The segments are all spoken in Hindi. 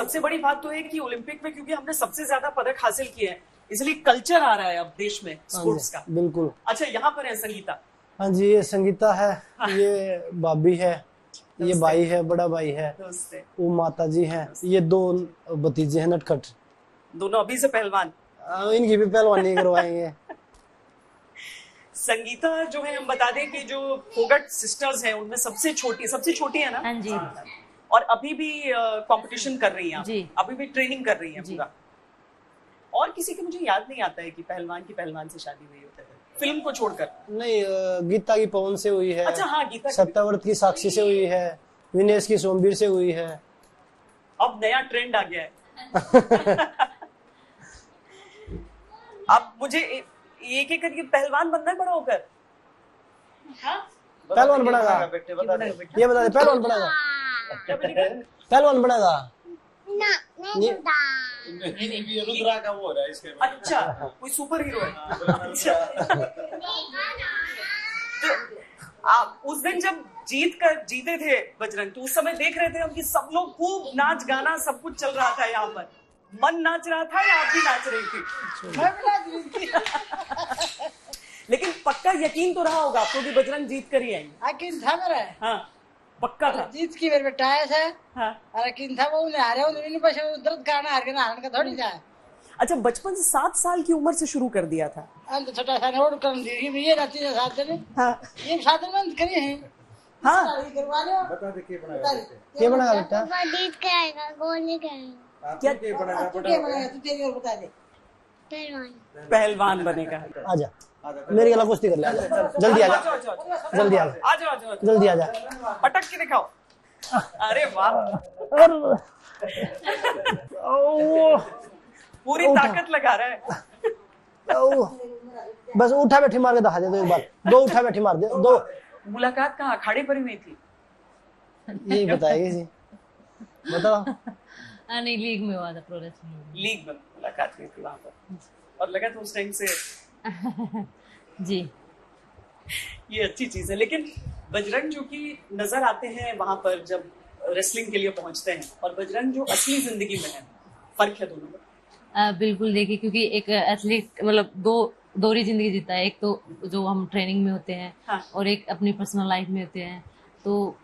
सबसे बड़ी बात तो है कि ओलंपिक में क्योंकि हमने सबसे ज़्यादा पदक हासिल किए हैं इसलिए कल्चर आ रहा है अब देश में हाँ स्पोर्ट्स का। बिल्कुल। अच्छा यहाँ पर है संगीता। हाँ जी ये संगीता है ये भाभी है ये भाई है बड़ा भाई है वो माता जी है ये दो भतीजे हैं नटखट। दोनों अभी से पहलवान। इनकी भी पहलवानी करवाएँगे। संगीता जो है हम बता दें कि जो फोगट सिस्टर्स हैं उनमें सबसे छोटी सबसे छोटी है ना? हाँ जी। और अभी भी कंपटीशन कर रही हैं अभी भी ट्रेनिंग कर रही हैं पूरा। और किसी की मुझे याद नहीं आता है कि पहलवान की पहलवान से शादी हुई होती है। फ़िल्म को छोड़कर। नहीं गीता की पवन से हुई है। अच्छा हाँ गीता की- की साक्षी से हुई है। विनेश की सोमवीर से हुई है। अब नया ट्रेंड आ गया है। अब मुझे एक एक करके पहलवान बनना है बड़ा होकर। पहलवान बनेगा बेटे बता दे ये बता दे पहलवान बनेगा क्या बनेगा? पहलवान बनेगा ये ये रुद्रा का वो हो रहा है इसके अच्छा कोई सुपर हीरो है? अच्छा। तो आप उस दिन जब जीत कर जीते थे बजरंग तो उस समय देख रहे थे हम कि सब लोग खूब नाच गाना सब कुछ चल रहा था यहाँ पर। मन नाच रहा था या आप भी नाच रही थी? लेकिन पक्का यकीन तो रहा होगा आपको कि बजरंग जीत कर ही आएँगे। अकिन था मेरा हाँ। पक्का था। जीत की मेरे बेटा है। सर हाँ अकिन था वो? उन्हें हारे उन्हें नहीं पछे दर्द कारण हार के ना हारने का थोड़ी जाए अच्छा बचपन से सात साल की उम्र से शुरू कर दिया था। अंत छोटा सा नोट कर दी ये ये रहती है साथ दिन हाँ। ये साथ में करे हैं। हाँ। करवा लो। बता दे के बनाया बेटे? ये बनेगा बेटा? जीत कराएगा गोल नहीं कराएगा क्या के बनाया तू क्या बनाया तू तेरी और बता दे। पहलवान। पहलवान बनेगा। आजा। मेरी गला कुश्ती कर ले आजा। जल्दी आजा। जल्दी आजा आ जाओ आ जाओ आ जाओ। जल्दी आजा। पटक के दिखाओ। अरे वाह। पूरी ताकत लगा रहा है। ओ, बस उठा बैठी मार के दिखा दे दो एक बार। दो उठा बैठी मार दे। दो। मुलाकात कहाँ? अखाड़े पर ही हुई थी। यही बताएगी जी। बताओ। हाँ नहीं लीग में हुआ था प्रो रेसलिंग लीग में मुलाकात हुई थी वहाँ पर। और लगा था उस टाइम से जी। ये अच्छी चीज़ है। लेकिन बजरंग जो कि नज़र आते हैं वहाँ पर जब रेसलिंग के लिए पहुँचते हैं और बजरंग जो असली ज़िंदगी में है फ़र्क है दोनों में? आ, बिल्कुल देखिए क्योंकि एक एथलीट मतलब दो दोहरी ज़िंदगी जीता है। एक तो जो हम ट्रेनिंग में होते हैं हाँ। और एक अपनी पर्सनल लाइफ में होते हैं। तो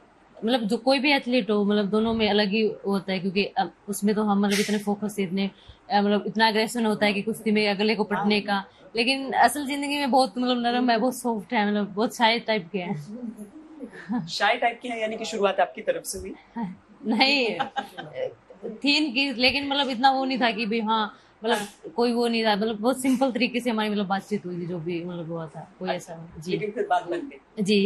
मतलब जो कोई भी एथलीट हो मतलब दोनों में अलग ही होता है क्योंकि उसमें तो हम मतलब इतने फोकस इतने मतलब इतना अग्रेशन होता है कि कुश्ती में अगले को पटने का। लेकिन असल ज़िंदगी में बहुत मतलब नरम है बहुत सॉफ्ट है मतलब बहुत शायद टाइप के हैं। शाय टाइप की है यानी कि शुरुआत आपकी तरफ़ से हुई। नहीं थी इनकी लेकिन मतलब इतना वो नहीं था कि भाई हाँ मतलब कोई वो नहीं था। मतलब बहुत सिंपल तरीके से हमारी मतलब बातचीत हुई थी जो भी मतलब हुआ था कोई ऐसा जी। लेकिन फिर बात बन गई जी।